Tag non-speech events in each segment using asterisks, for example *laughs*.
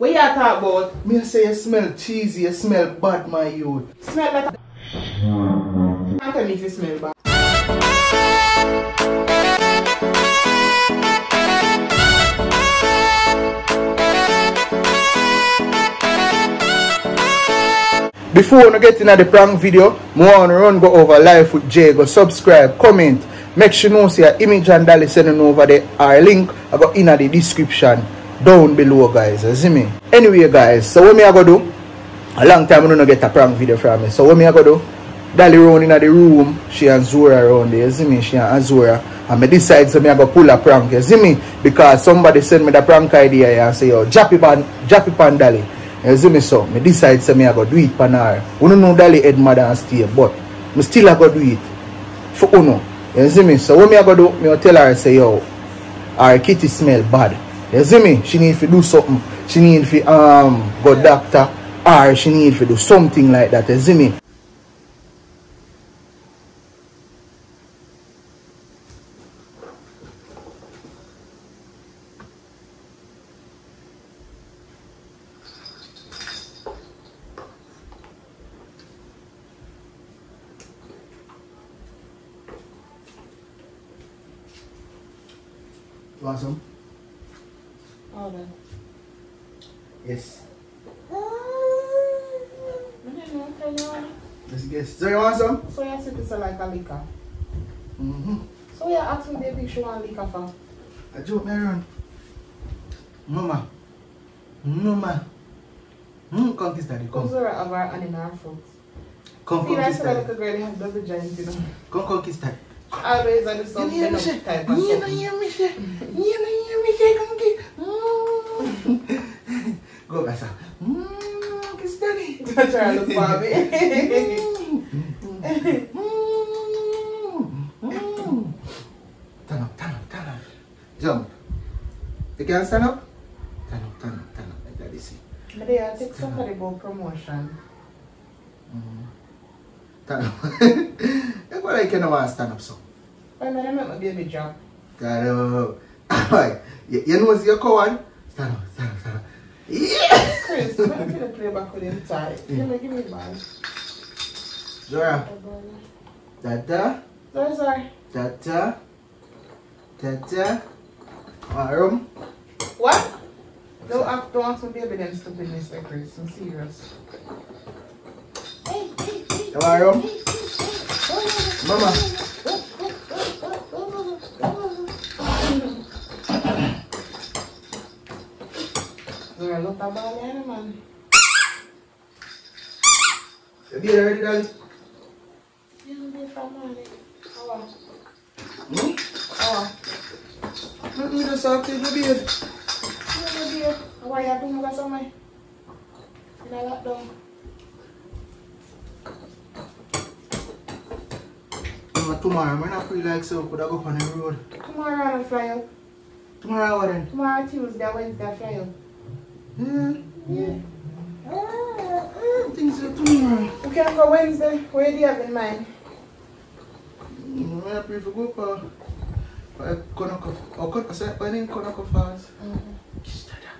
What you talk about? Me I say you smell cheesy, you smell bad, my youth. Smell like Can't mm-hmm. tell me if you smell bad. Before we get into the prank video, I want to run go over live with Jay. Go subscribe, comment. Make sure you know see your image and dolly sending over there. Our link I got in the description down below, guys. You see me? Anyway, guys, so what me I go do? A long time I don't get a prank video from me. So what me I go do? Dolly round in the room, she and Zora around there, you see me? She and Azura. And me decide so me I go pull a prank, you see me? Because somebody send me the prank idea and say, yo, Jappy pan, Jappy pan Dolly. You see me so? Me decide so me I go do it pan her. We don't know Dolly head mother and stay, but me still I go do it. For Uno. You see me? So what me I go do? Me go tell her say, yo, our kitty smell bad. You see me? She need to do something. She need to um go doctor or she need to do something like that. You see me? Want some? Hold on. Yes. I don't know, tell you what. Let's guess. So you want some? So you said it's like a liquor. Mm-hmm. So you ask me baby she want liquor for? I joke me around. Mama. Mama. Daddy, Come come. Zora have her hand in her foot. Come, conquist why daddy. like a girl have double giant, you know. Come, conquist daddy. Always on the You sun, hear you me, know, say? type You of know, something. hear me? You hear me, *laughs* say? Come get. Mm. Go, Basa. Mm, kiss daddy. Don't try to look for me. Stand up, *laughs* stand up, stand up. Jump. You can stand up? Stand up, stand up, stand up. Like daddy see. But they are take somebody about promotion. Mm. Stand up. I can want to stand up so. Why not make my baby jump? Stand up. You, you know you're coward? Stand up, stand up, stand up. Yeah! Chris, let me play back with him tight. Mm. Give me, give me the ball. Zora. Dada. Sorry, sorry. Dada. Dada. Arum. What? Don't ask, don't ask my baby them stupidness like Chris. I'm serious. Arum. Mama. Zora, look at ball there, man. You be ready, daddy? You be from morning. How are Hmm? How are Let me just talk to you, baby. you? How are you? Doing what somewhere? In a lockdown. Mama, tomorrow, I'm not free like so. Could I go on the road? Tomorrow I'll fly up. Tomorrow, what then? Tomorrow Tuesday, Wednesday I'll fly up. We can go Wednesday. Where do you have in mind? I'm not free for go for. For Konoko. Or Konoko. I said, when in Konoko Falls. Kiss dada.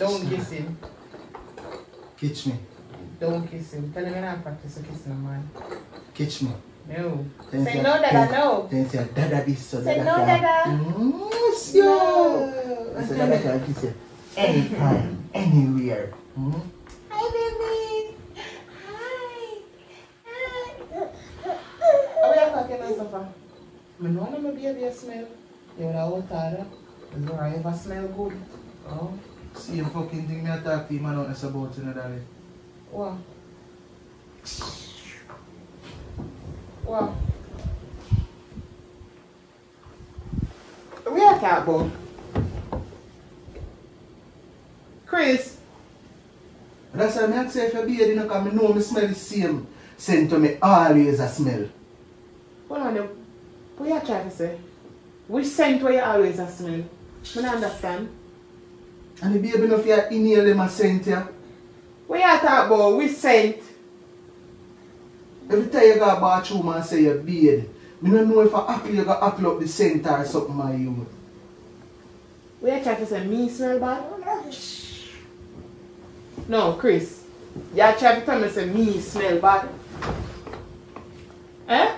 Don't kiss him. Catch me. Don't kiss him. Tell him you're not practice kissing a man. Catch me. No. Then Say say- no, Dada, no. Then say, Dada this, so Say no, Dada. Mm, yes, yo. I said, Dada can kiss you anytime, anywhere. Mm? Hi, baby. Hi. Hi. How are you talking on sofa? I know my baby smell. You're the old Tara. Does your ever smell good? Oh. See you fucking thing me attack the man on us about you know, Daddy. What? What? We are talking about? Chris. And that's why I say if you be here, you know, because I know me smell the same scent to me always a smell. Hold on, now. what you trying to say? Which scent where you always a smell? I don't understand. And the baby know if you inhale them a scent yeah. What you talking about? Which scent? Every time you go to the bathroom and say your beard, me don't know if I apple you go apple up the scent or something my you. What you trying to say? Me smell bad? No, Chris. Are trying to tell me say me smell bad. Eh?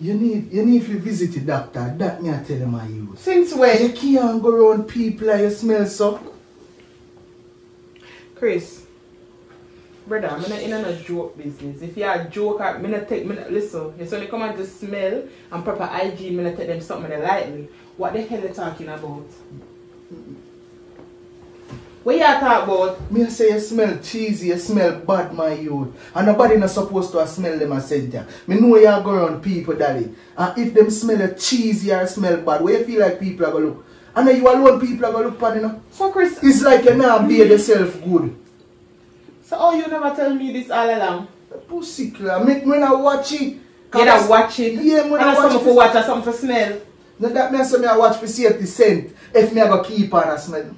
You need you need to visit the doctor. That me I tell him I use. Since when? You can't go around people and you smell so. Chris. Brother, I'm not in a joke business. If you are a joke, I'm not take me listen. It's they come out to smell and proper hygiene, I'm not take them something they lightly. What the hell you talking about? What you talk about? Me I say you smell cheesy, you smell bad, my youth. And nobody not supposed to smell them a center. Me know you go around people, daddy. And if them smell you cheesy or smell bad, where you feel like people are gonna look? And then you alone people are gonna look at you know. So Chris, It's like you not bathe yourself good. so oh you never tell me this all along? Pussy club, make me not watch it. You don't watch it. Yeah, I something watch for it. watch or something for smell. Now that means me I watch for safety scent. If me I go keep on a smell.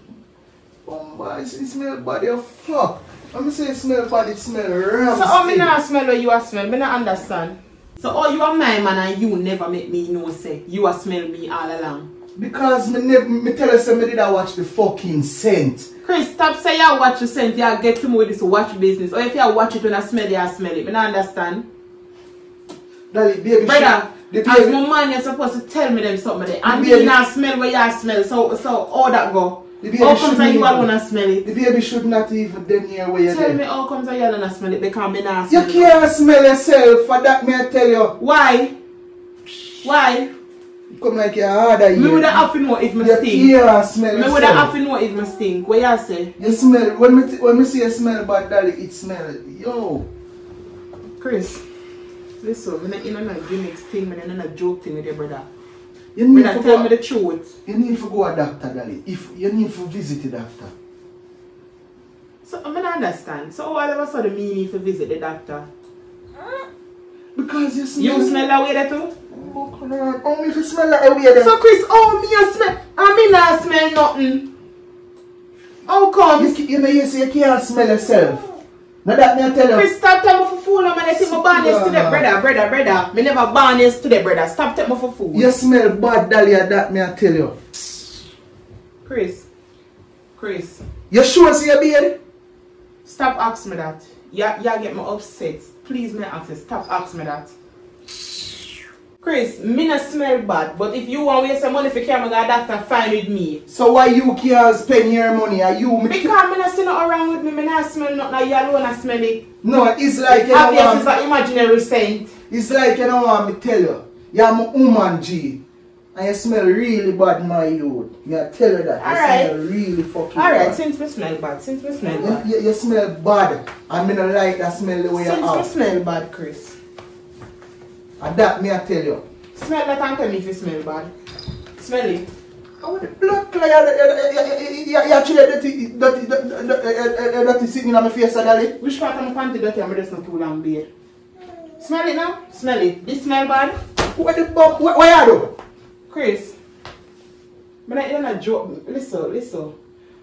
Oh boy, it smell bad, you fuck. I'm say it smell bad, it smell ram. So oh me not smell what you a smell, me not understand. So oh you are my man and you never make me know say you are smell me all along. Because me never, me tell you say me did I watch the fucking scent. Chris, stop say you watch the scent, you get to with this watch business. Or if you watch it when I smell it, you smell it. Me not understand. Daddy, baby, Brother, the as baby, my man you're supposed to tell me them something there. And The me baby- not smell where you smell. So so how that go? The baby How comes that you all wanna smell it? the baby should not even them near where you're Tell me there. how comes that you all wanna smell it because me not You smell it. can't smell yourself, for that me I tell you. Why? Why? Come like you're harder Me would have to know if me You stink. can't smell Me would have to know if me stink. What you say? You smell, when me, when me say you smell bad, daddy, it smell, yo. Chris, listen, me not in a gimmicks thing, me not in a joke thing with your brother. You need Brother, to tell me the truth. you need to go a doctor, daddy. If you need to visit the doctor. So I don't understand. So all of a sudden me need to visit the doctor. Because you smell. You smell that way too? Oh. Only if you smell that way there. So Chris, oh me a smell I mean not smell nothing. How you, come? ca- you know, you say you can't smell yourself. Now that me I tell you. Chris, stop telling me for fool. I'm gonna see my born yesterday, brother, brother, brother. Me never born yesterday, brother. Stop telling me for fool. You smell bad, Dahlia, that me I tell you. Chris, Chris, You sure see your beard? stop asking me that. Yeah, yeah, get me upset. Please, me ask you, stop asking me that. Chris, me not smell bad, but if you want to waste some money for camera, go doctor fine with me. So why you can't spend your money? Are you? Me Because me not see nothing wrong with me, me not smell nothing, you alone I smell it. no, it's like you know is what, an imaginary scent. It's like you know what me tell you. You're my woman, G. And you smell really bad, my youth. You tell you that. You Alright. smell really fucking Alright, bad. since me smell bad, since me smell You, bad. you, you smell bad. I mean, I like that smell the way you are. Since have. smell bad, Chris. And that me I tell you. Smell that and tell me if you smell bad. Smell it. I want the blood dirty, dirty, dirty sitting on my face, Daddy. Which part of my panty dirty and just not too long beard? Smell it now? Smell it. This smell bad? What the bump? What, what you do? Chris. But I don't joke. Listen, listen.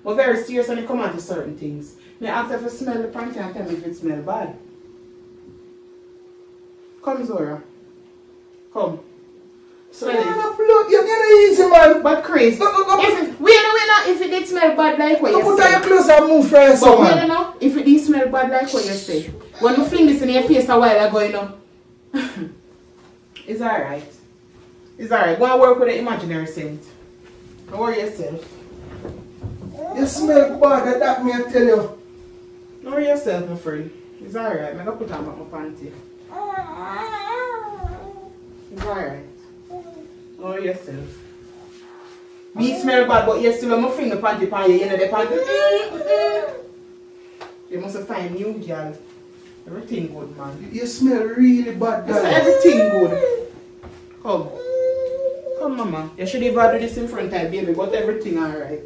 I'm very serious when it come on to certain things. Me ask if you smell the panty and tell me if it smell bad. Come Zora. Come. Smell it. Yeah, blood. You're getting easy, man. But Chris, Go, go, go, if it, wait a minute, if it did smell bad like what you put on say. your clothes and move for your But man. minute, if it did smell bad like what you say. When you fling this in your face a while ago, you know. *laughs* it's alright. It's alright. Go and work with the imaginary scent. Don't worry yourself. You smell bad, that, me I tell you. Don't worry yourself, my friend. It's alright. I'm gonna put on my panty. Ah. It's alright. Don't worry yourself. Me smell bad, but you still have my the panty pan you, you know the panty. You must find new girl. Everything good, man. You smell really bad, So darling. everything good. Come. Come, mama. You should even do this in front of baby, but everything alright.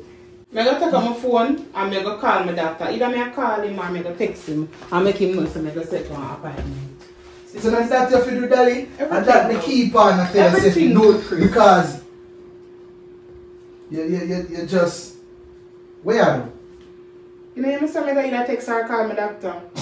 I'm gonna take out my phone and I'm gonna call my doctor. Either me call him or I'm gonna text him and make him know so I'm gonna set one appointment. So that's that you feel do, darling. And that me good. keep on and tell you, say, no, because you, you, you, you just, where are you? You know, you say I'm gonna either text or call my doctor. *laughs*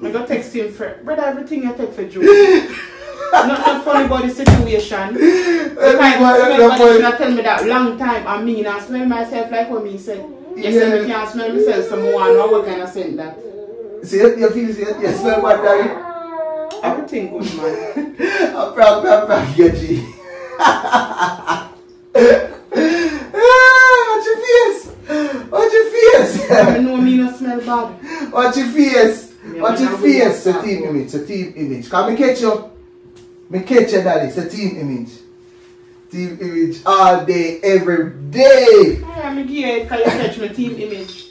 I'm gonna text him for brother everything you take for joke. *laughs* not, not funny about the situation. The time I everybody- should have tell me that long time. I mean, I smell myself like what me said. You say me can't smell myself, so I want to know what kind of scent that. See? You feel? You smell bad, daddy? Everything good, man. I'm proud, proud, proud, yeah, G. Watch your face. Watch your face. I know me no smell bad. Watch your face. Yeah, Watch your face. It's a team image. It's a team image. Can me catch you? Me catch you, daddy. It's a team image. Team image all day, every day. I'm gay because you catch my team image.